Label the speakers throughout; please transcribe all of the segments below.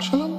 Speaker 1: Shalom.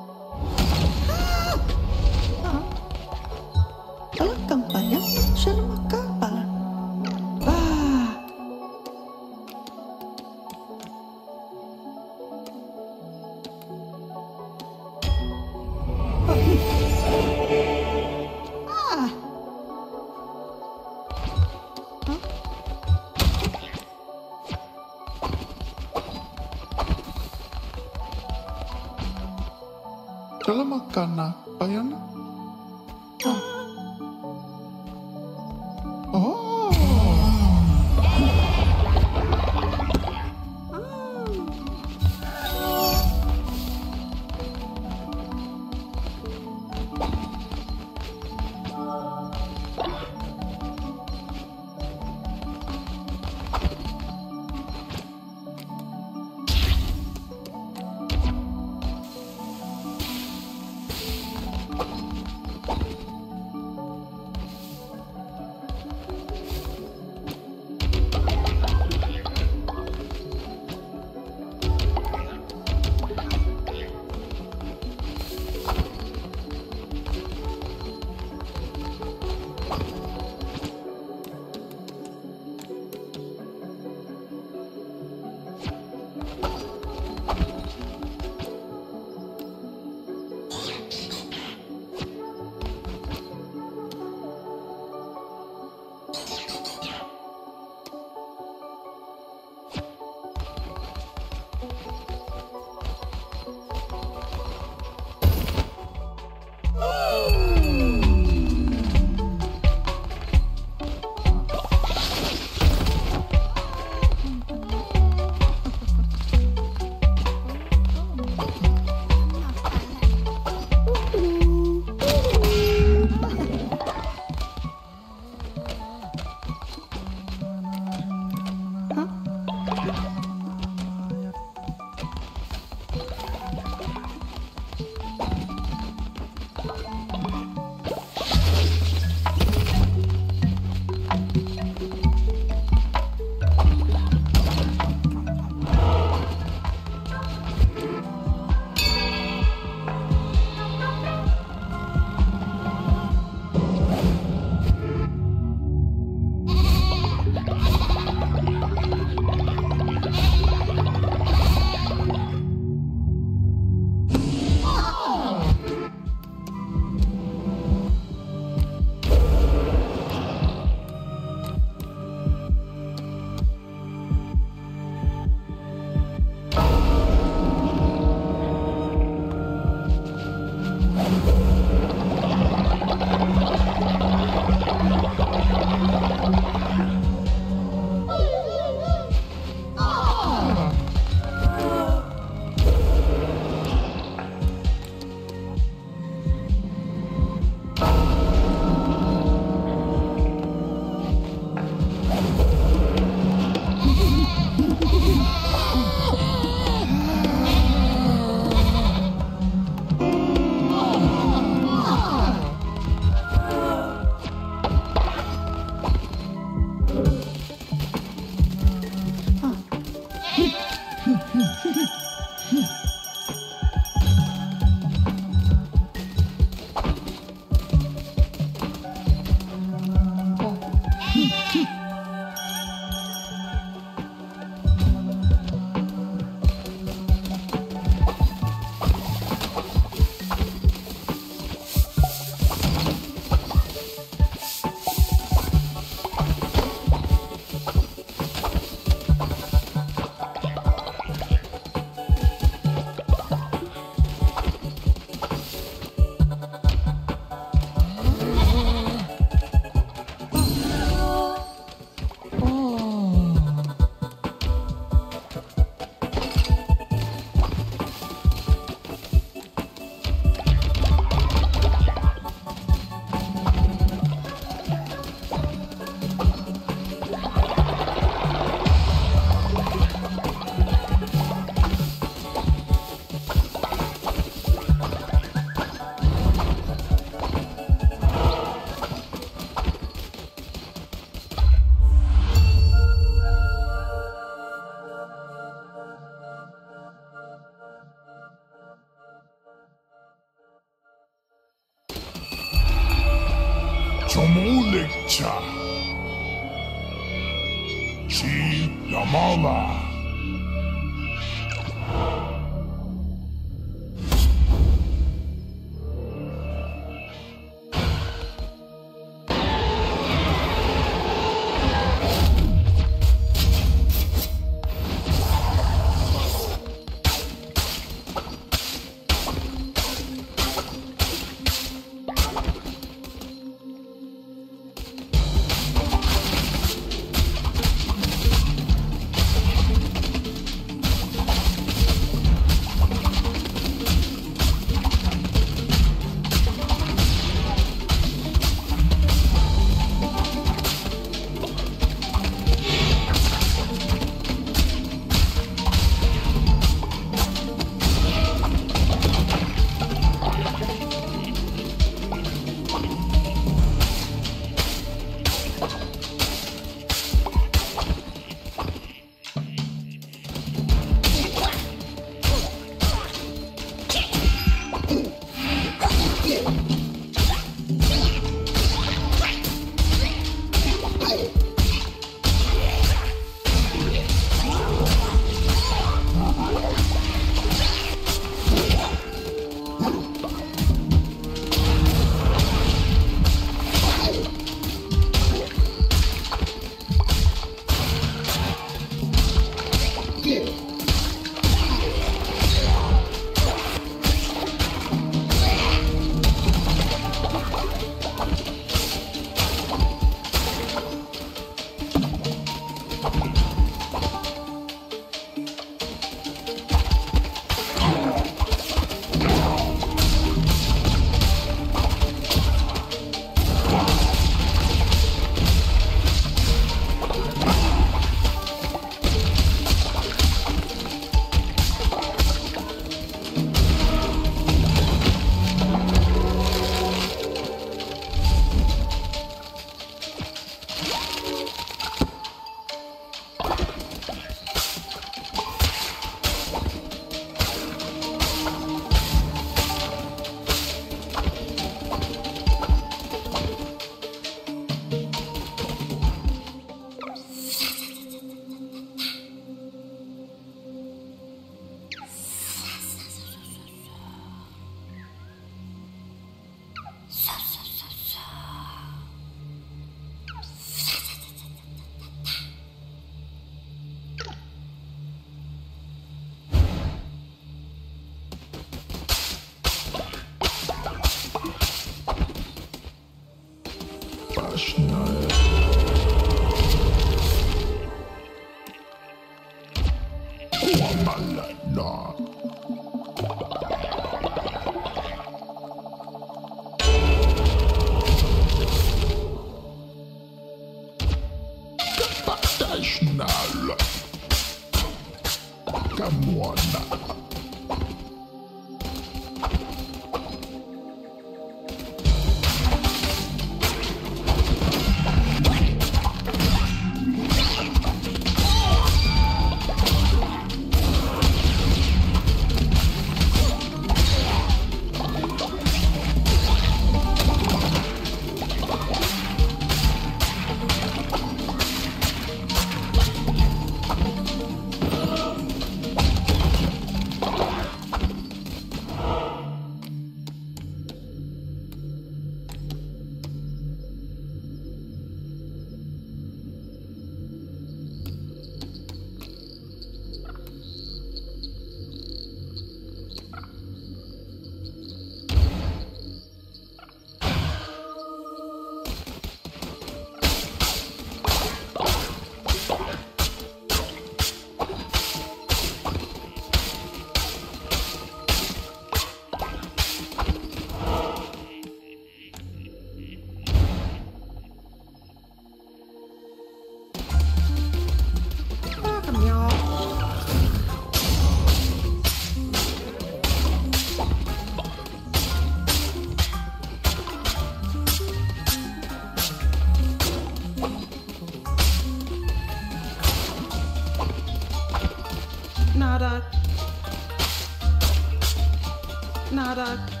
Speaker 2: not a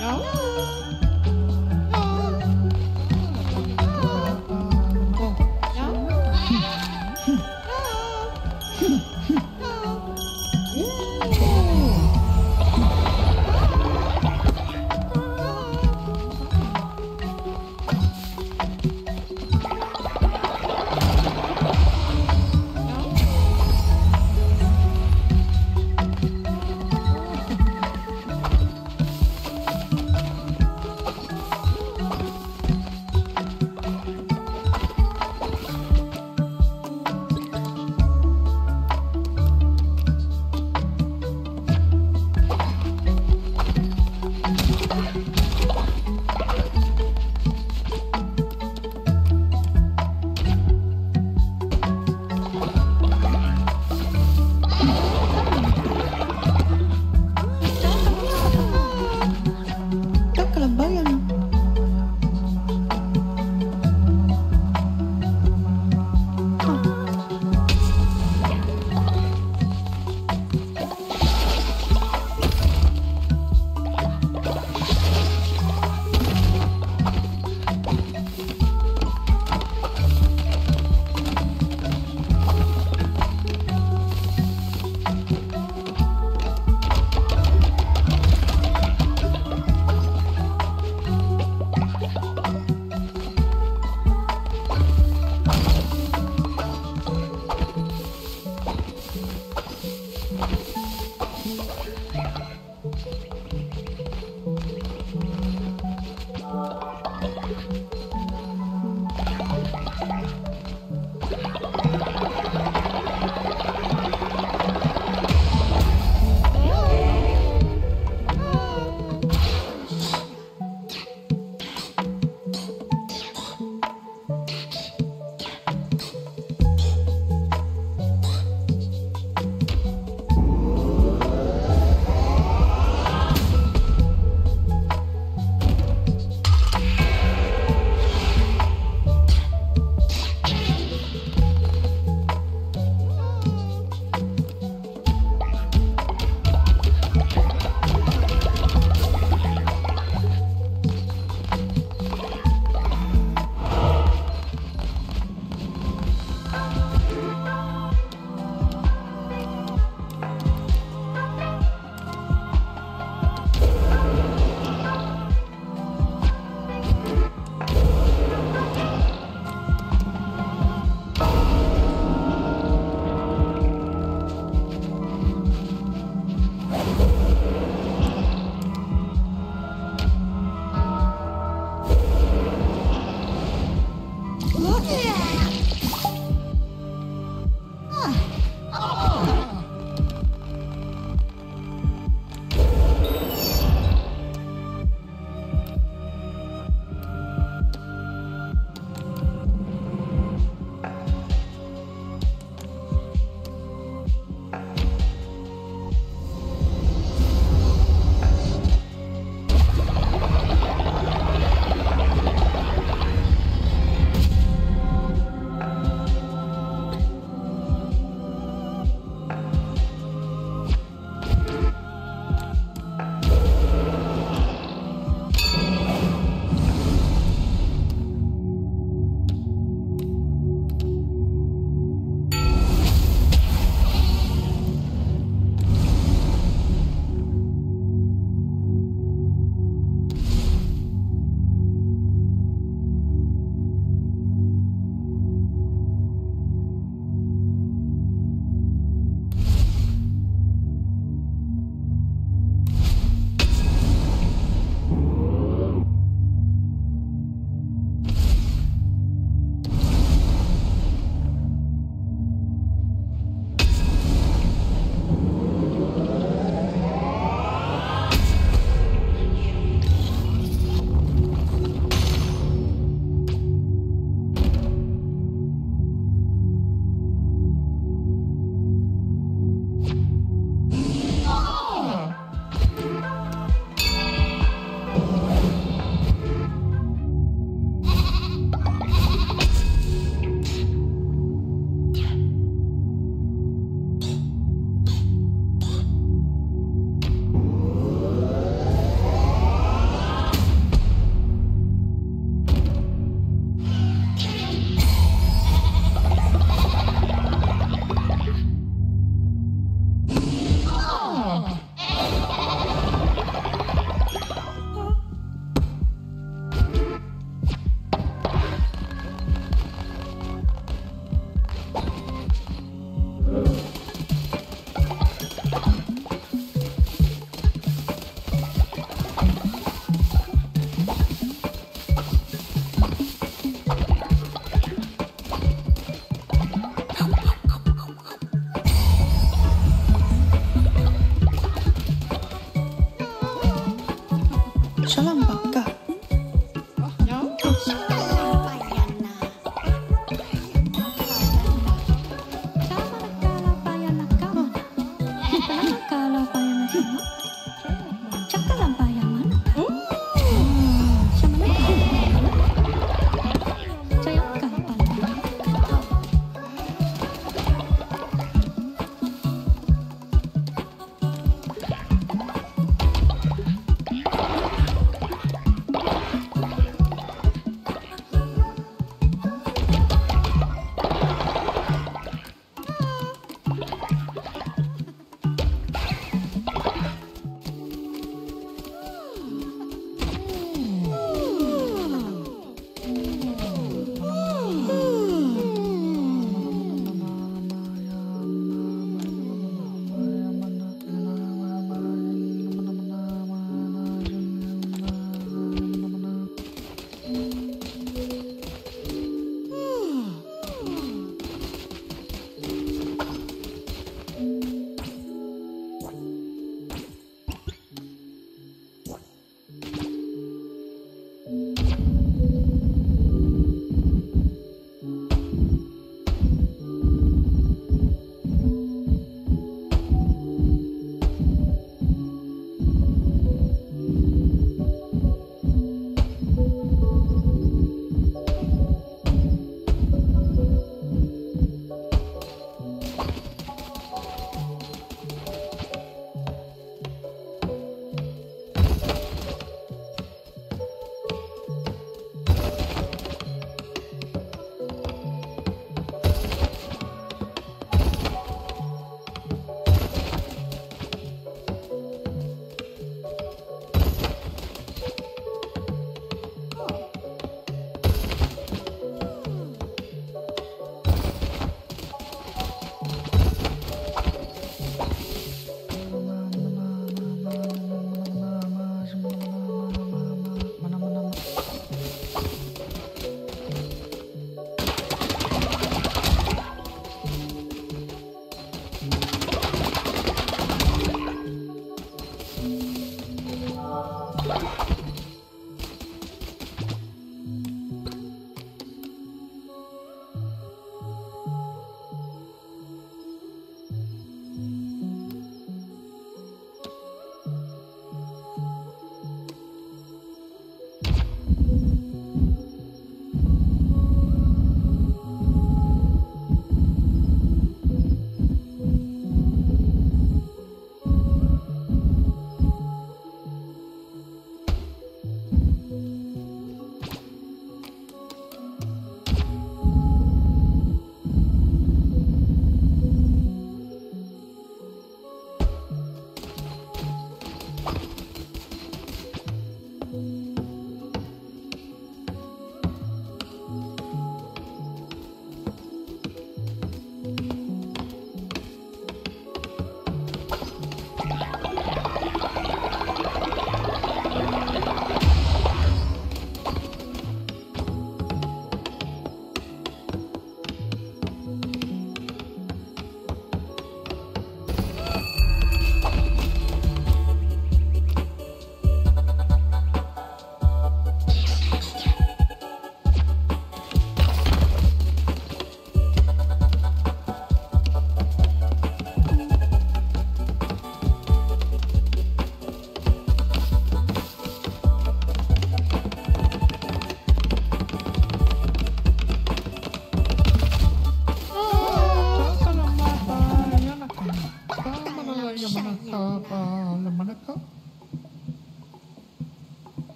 Speaker 3: 야옹
Speaker 2: Bye.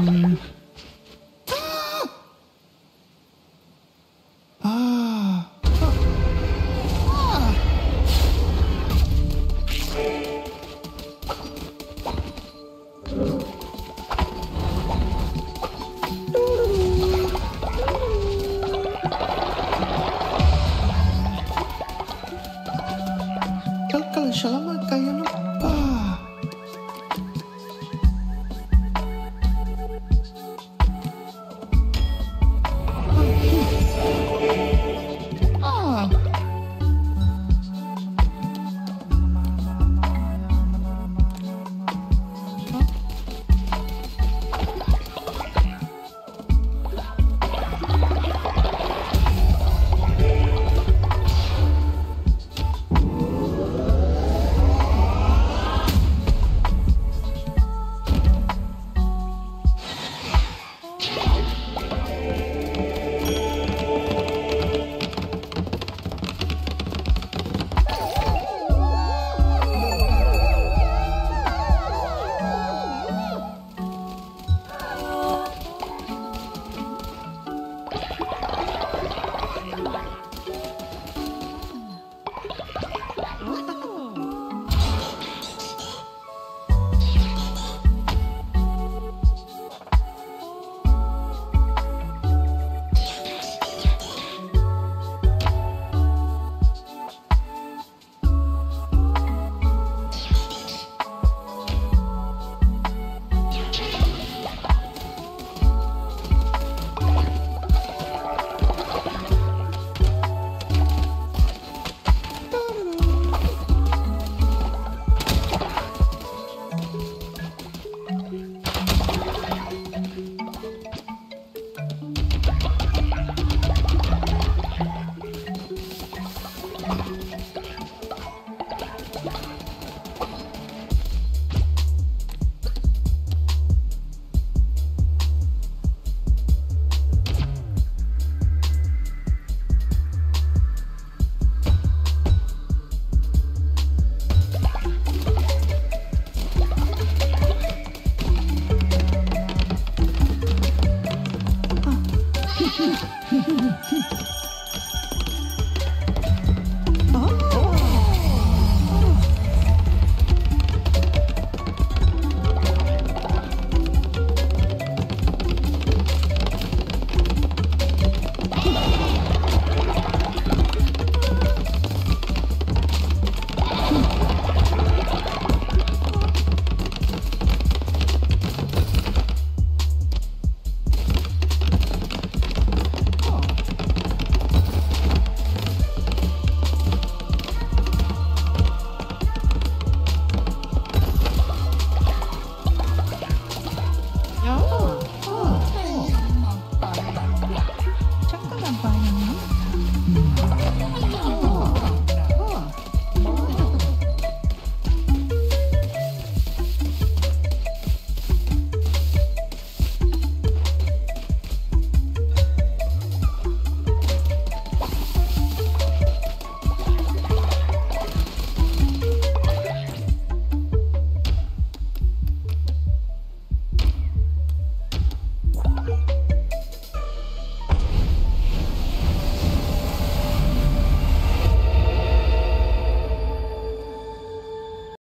Speaker 1: Hum.